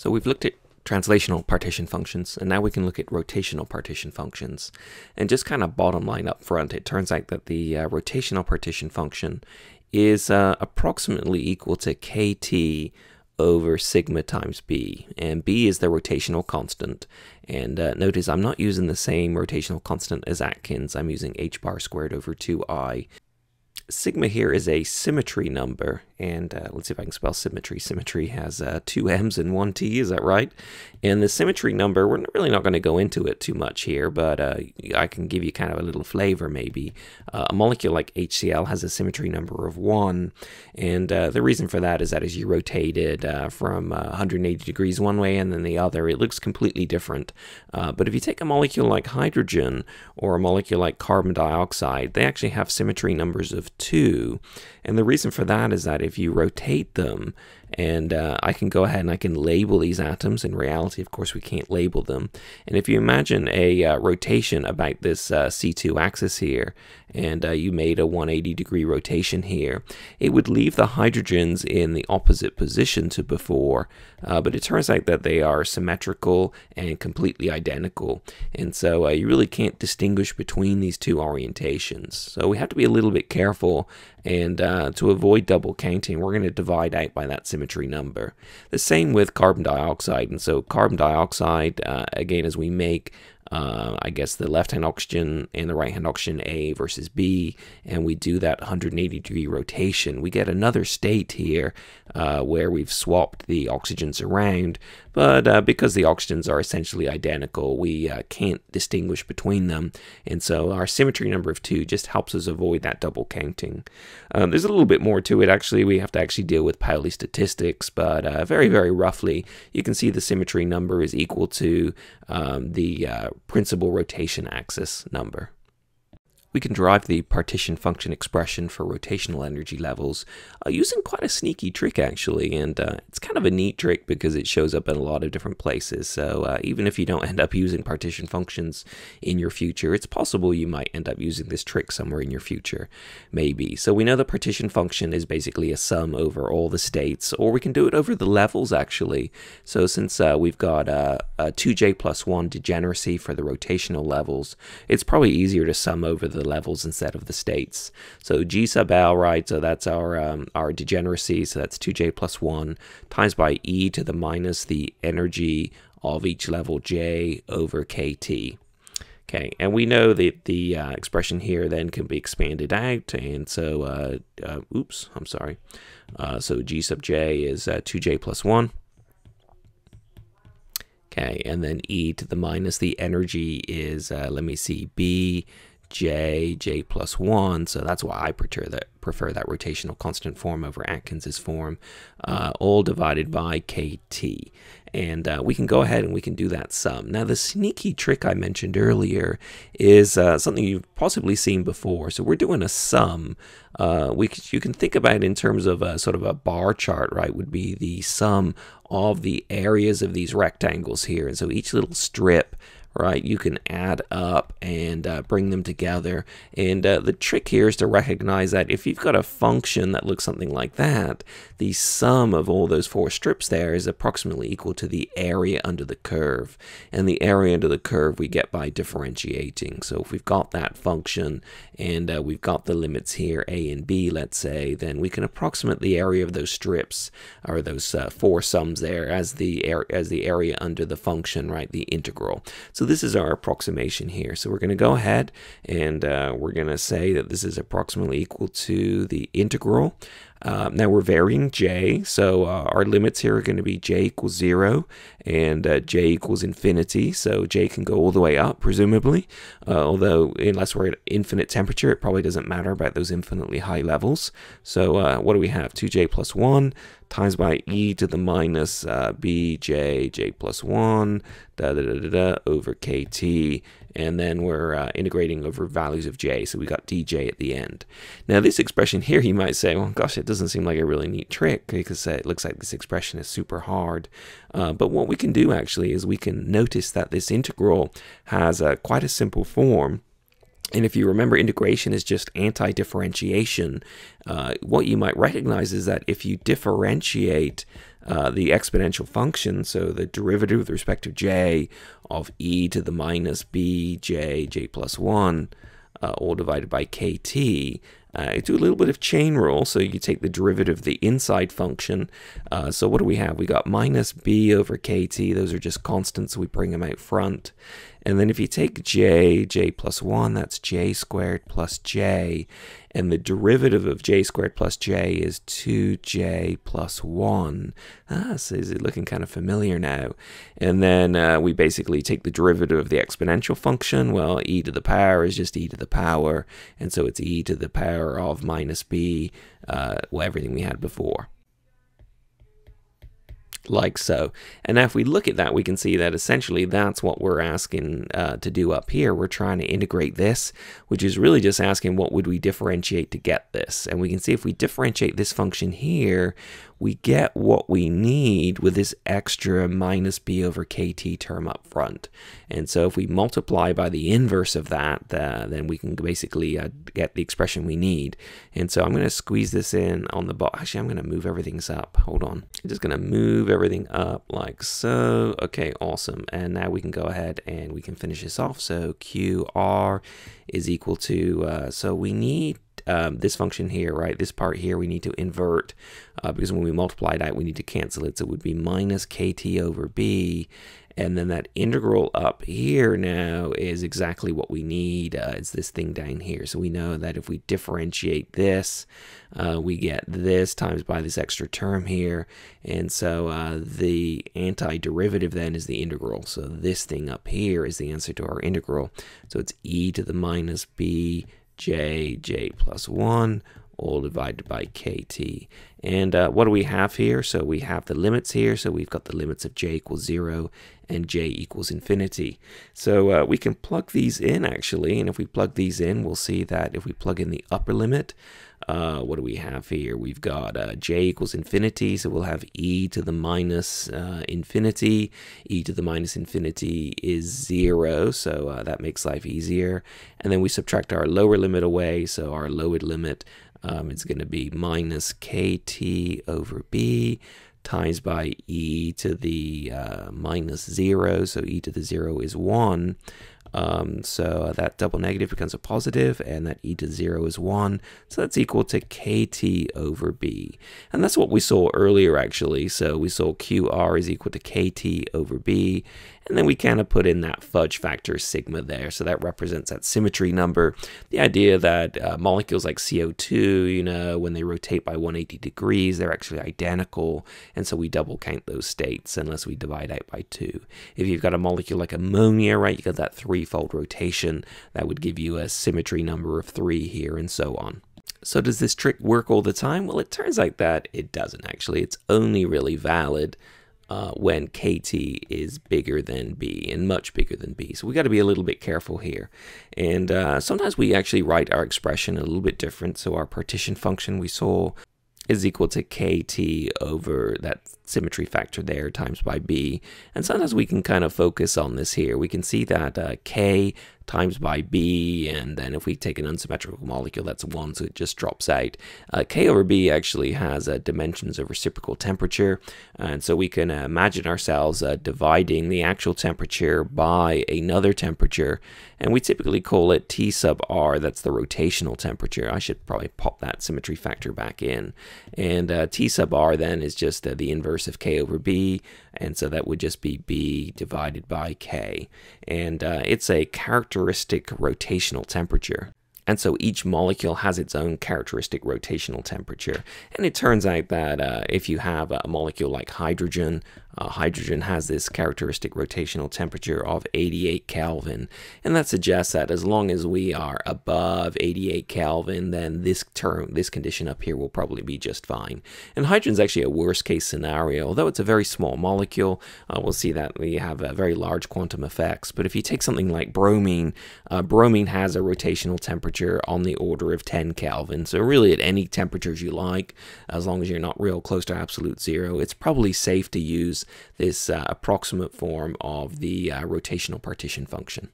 So we've looked at translational partition functions, and now we can look at rotational partition functions. And just kind of bottom line up front, it turns out that the uh, rotational partition function is uh, approximately equal to kt over sigma times b, and b is the rotational constant. And uh, notice I'm not using the same rotational constant as Atkins, I'm using h bar squared over 2i. Sigma here is a symmetry number, and uh, let's see if I can spell symmetry. Symmetry has uh, two M's and one T, is that right? And the symmetry number, we're really not going to go into it too much here, but uh, I can give you kind of a little flavor maybe. Uh, a molecule like HCl has a symmetry number of 1, and uh, the reason for that is that as you rotate it uh, from 180 degrees one way and then the other, it looks completely different. but if you take a molecule like hydrogen or a molecule like carbon dioxide, they actually have symmetry numbers of 2, and the reason for that is that if you rotate them, and uh, I can go ahead and I can label these atoms. In reality, of course, we can't label them. And if you imagine a uh, rotation about this uh, C2 axis here, and uh, you made a 180 degree rotation here, it would leave the hydrogens in the opposite position to before, uh, but it turns out that they are symmetrical and completely identical. And so uh, you really can't distinguish between these two orientations. So we have to be a little bit careful and to avoid double counting, we're going to divide out by that symmetry number. The same with carbon dioxide. And so carbon dioxide, uh, again, as we make uh, I guess the left hand oxygen and the right hand oxygen A versus B, and we do that 180 degree rotation, we get another state here uh, where we've swapped the oxygens around, but uh, because the oxygens are essentially identical, we uh, can't distinguish between them, and so our symmetry number of two just helps us avoid that double counting. Um, there's a little bit more to it, actually. We have to actually deal with Pauli statistics, but uh, very, very roughly, you can see the symmetry number is equal to um, the uh, principal rotation axis number. We can derive the partition function expression for rotational energy levels uh, using quite a sneaky trick actually, and uh, it's kind of a neat trick because it shows up in a lot of different places. So uh, even if you don't end up using partition functions in your future, it's possible you might end up using this trick somewhere in your future, maybe. So we know the partition function is basically a sum over all the states, or we can do it over the levels actually. So since uh, we've got uh, a 2j plus 1 degeneracy for the rotational levels, it's probably easier to sum over the the levels instead of the states. So G sub L, right, so that's our, um, our degeneracy, so that's 2J plus 1, times by E to the minus the energy of each level J over KT. Okay, and we know that the uh, expression here then can be expanded out, and so, uh, uh, oops, I'm sorry. Uh, so G sub J is 2J uh, plus 1. Okay, and then e to the minus the energy is, uh, let me see, b j, j plus 1, so that's why I prefer that, prefer that rotational constant form over Atkins's form, uh, all divided by kt. And uh, we can go ahead and we can do that sum. Now, the sneaky trick I mentioned earlier is uh, something you've possibly seen before. So we're doing a sum. Uh, we you can think about it in terms of a sort of a bar chart, right? Would be the sum of the areas of these rectangles here. And so each little strip right? You can add up and uh, bring them together. And uh, the trick here is to recognize that if you've got a function that looks something like that, the sum of all those four strips there is approximately equal to the area under the curve. And the area under the curve we get by differentiating. So if we've got that function and uh, we've got the limits here, a and b, let's say, then we can approximate the area of those strips or those uh, four sums there as the, as the area under the function, right, the integral. So this is our approximation here. So we're going to go ahead and uh, we're going to say that this is approximately equal to the integral uh, now we're varying j, so uh, our limits here are going to be j equals 0 and uh, j equals infinity, so j can go all the way up, presumably, uh, although unless we're at infinite temperature, it probably doesn't matter about those infinitely high levels. So uh, what do we have? 2j plus 1 times by e to the minus uh, bj, j plus 1, da, da, da, da, da, over kt, and then we're uh, integrating over values of j, so we got dj at the end. Now this expression here, you might say, well, gosh, it doesn't seem like a really neat trick because it looks like this expression is super hard. Uh, but what we can do actually is we can notice that this integral has a, quite a simple form. And if you remember, integration is just anti-differentiation. Uh, what you might recognize is that if you differentiate uh, the exponential function, so the derivative with respect to j of e to the minus b j j plus 1, uh, all divided by kt, uh, do a little bit of chain rule. So you take the derivative of the inside function. Uh, so what do we have? We got minus b over kt. Those are just constants. We bring them out front. And then if you take j, j plus 1, that's j squared plus j. And the derivative of j squared plus j is 2j plus 1. Ah, so is it looking kind of familiar now? And then uh, we basically take the derivative of the exponential function. Well, e to the power is just e to the power. And so it's e to the power of minus b, uh, well, everything we had before like so. And now if we look at that, we can see that essentially that's what we're asking uh, to do up here. We're trying to integrate this, which is really just asking what would we differentiate to get this. And we can see if we differentiate this function here, we get what we need with this extra minus b over kt term up front. And so if we multiply by the inverse of that, uh, then we can basically uh, get the expression we need. And so I'm going to squeeze this in on the bottom. Actually, I'm going to move everything up. Hold on. I'm just going to move everything up like so. Okay, awesome. And now we can go ahead and we can finish this off. So qr is equal to, uh, so we need um, this function here, right? This part here we need to invert uh, because when we multiply that, we need to cancel it. So it would be minus kt over b. And then that integral up here now is exactly what we need. Uh, it's this thing down here. So we know that if we differentiate this, uh, we get this times by this extra term here. And so uh, the antiderivative then is the integral. So this thing up here is the answer to our integral. So it's e to the minus b j, j plus 1, all divided by kt. And uh, what do we have here? So we have the limits here. So we've got the limits of j equals 0 and j equals infinity. So uh, we can plug these in actually. And if we plug these in, we'll see that if we plug in the upper limit, uh, what do we have here? We've got uh, j equals infinity, so we'll have e to the minus uh, infinity. e to the minus infinity is 0, so uh, that makes life easier. And then we subtract our lower limit away, so our lowered limit um, is going to be minus kt over b times by e to the uh, minus 0, so e to the 0 is 1. Um, so that double negative becomes a positive, and that e to 0 is 1. So that's equal to kt over b. And that's what we saw earlier, actually. So we saw qr is equal to kt over b, and then we kind of put in that fudge factor sigma there. So that represents that symmetry number. The idea that uh, molecules like CO2, you know, when they rotate by 180 degrees, they're actually identical. And so we double count those states unless we divide out by two. If you've got a molecule like ammonia, right, you got that threefold rotation. That would give you a symmetry number of three here and so on. So does this trick work all the time? Well, it turns out that it doesn't actually. It's only really valid uh, when KT is bigger than B and much bigger than B. So we got to be a little bit careful here. And uh, sometimes we actually write our expression a little bit different. So our partition function we saw is equal to KT over that symmetry factor there times by B. And sometimes we can kind of focus on this here. We can see that uh, K times by b, and then if we take an unsymmetrical molecule, that's 1, so it just drops out. Uh, k over b actually has uh, dimensions of reciprocal temperature, and so we can uh, imagine ourselves uh, dividing the actual temperature by another temperature, and we typically call it T sub r, that's the rotational temperature. I should probably pop that symmetry factor back in. And uh, T sub r then is just uh, the inverse of k over b, and so that would just be b divided by k. And uh, it's a characteristic rotational temperature. And so each molecule has its own characteristic rotational temperature. And it turns out that uh, if you have a molecule like hydrogen, uh, hydrogen has this characteristic rotational temperature of 88 Kelvin, and that suggests that as long as we are above 88 Kelvin, then this term, this condition up here will probably be just fine. And hydrogen is actually a worst case scenario, although it's a very small molecule. Uh, we'll see that we have a very large quantum effects. But if you take something like bromine, uh, bromine has a rotational temperature on the order of 10 Kelvin. So really, at any temperatures you like, as long as you're not real close to absolute zero, it's probably safe to use this uh, approximate form of the uh, rotational partition function.